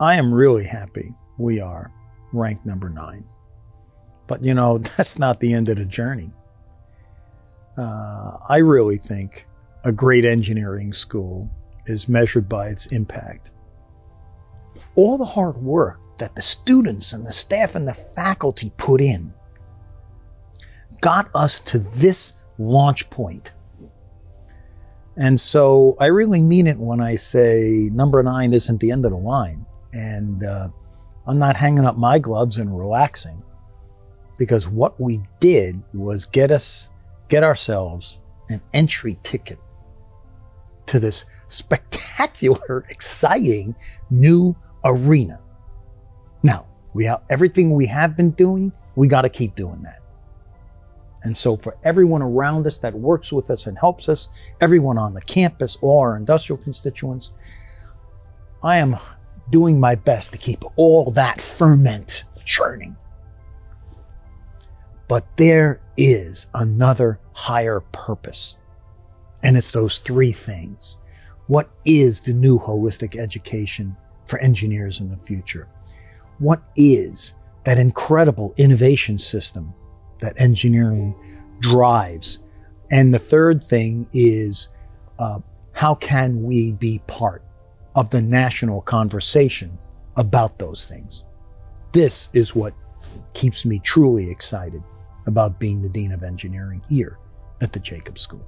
I am really happy we are ranked number nine. But you know, that's not the end of the journey. Uh, I really think a great engineering school is measured by its impact. All the hard work that the students and the staff and the faculty put in got us to this launch point. And so I really mean it when I say number nine isn't the end of the line. And uh, I'm not hanging up my gloves and relaxing because what we did was get us, get ourselves an entry ticket to this spectacular, exciting new arena. Now, we have everything we have been doing, we got to keep doing that. And so for everyone around us that works with us and helps us, everyone on the campus, all our industrial constituents, I am doing my best to keep all that ferment churning. But there is another higher purpose. And it's those three things. What is the new holistic education for engineers in the future? What is that incredible innovation system that engineering drives? And the third thing is uh, how can we be part of the national conversation about those things? This is what keeps me truly excited about being the Dean of Engineering here at the Jacobs School.